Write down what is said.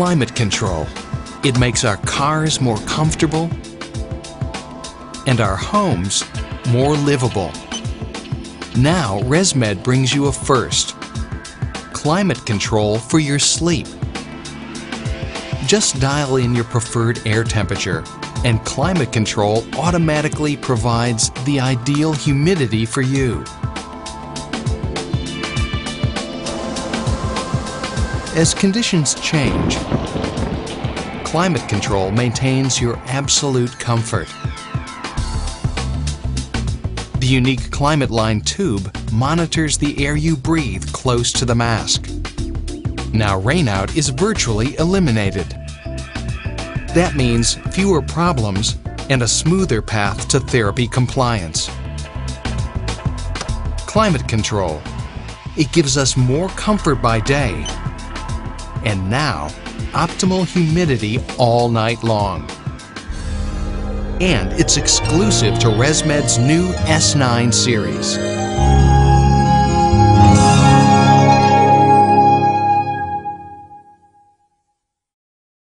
climate control. It makes our cars more comfortable and our homes more livable. Now, ResMed brings you a first. Climate control for your sleep. Just dial in your preferred air temperature and climate control automatically provides the ideal humidity for you. As conditions change, climate control maintains your absolute comfort. The unique Climate Line tube monitors the air you breathe close to the mask. Now rainout is virtually eliminated. That means fewer problems and a smoother path to therapy compliance. Climate control. It gives us more comfort by day. And now, optimal humidity all night long. And it's exclusive to ResMed's new S9 series.